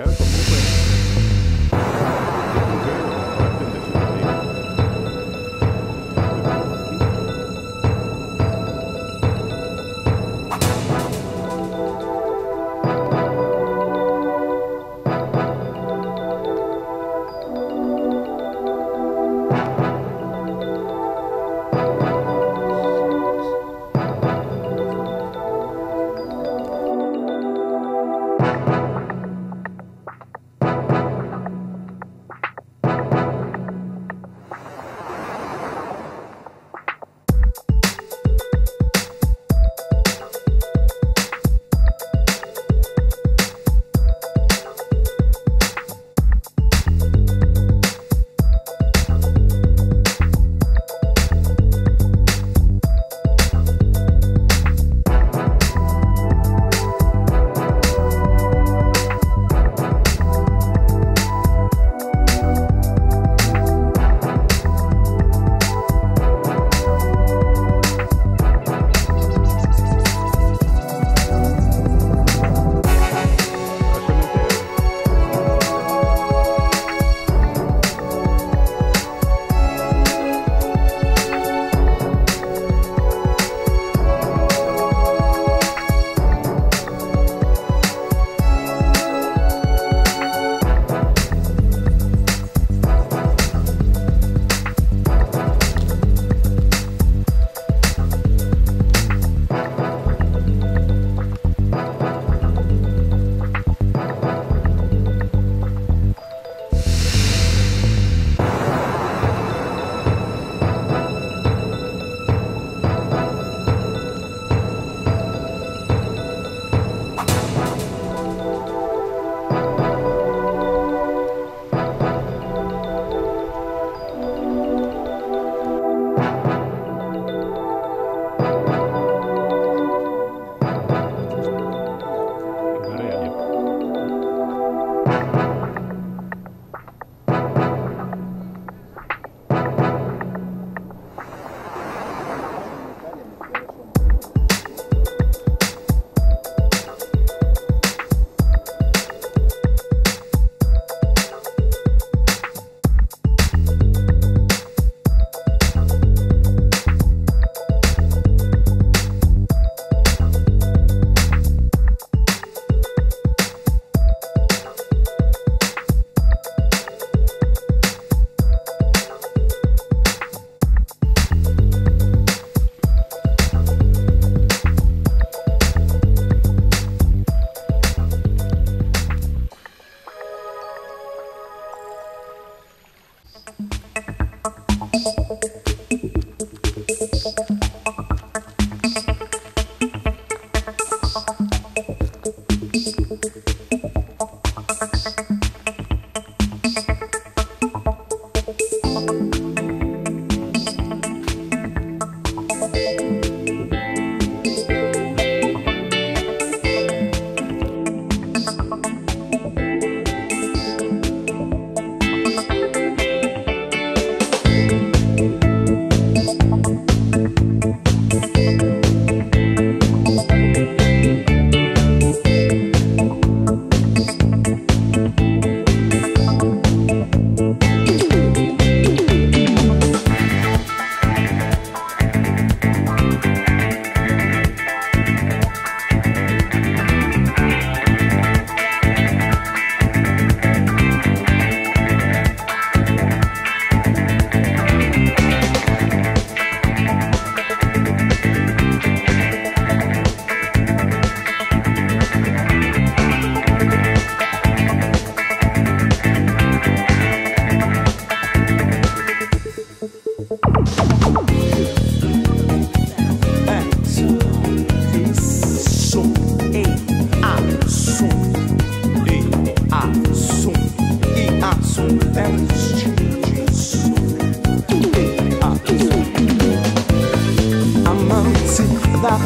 Yeah,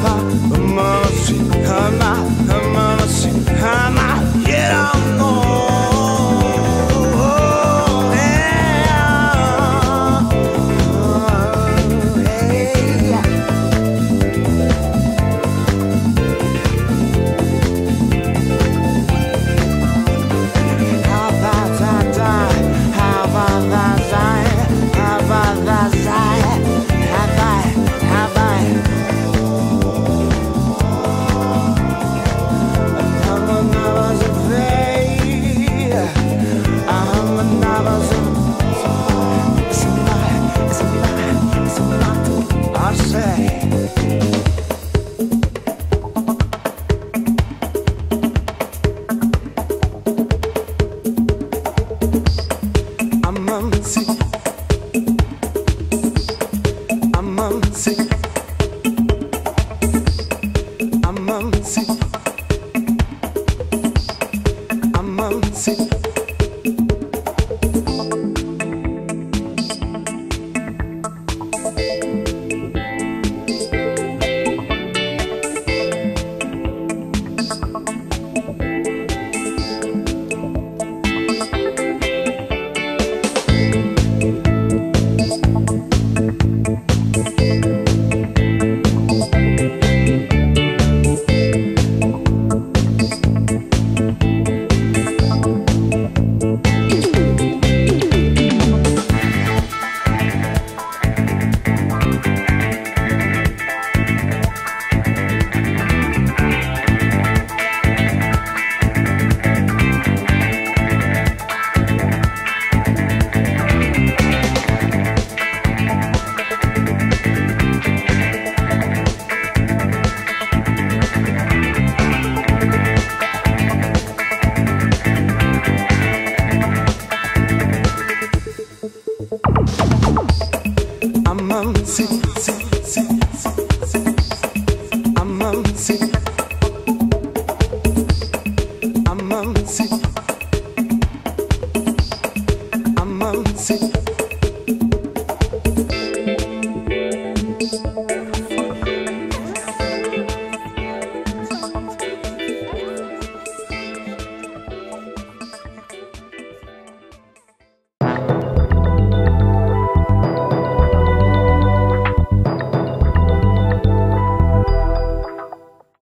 mercy, have mercy, have mercy, have mercy. I'm on sick. I'm.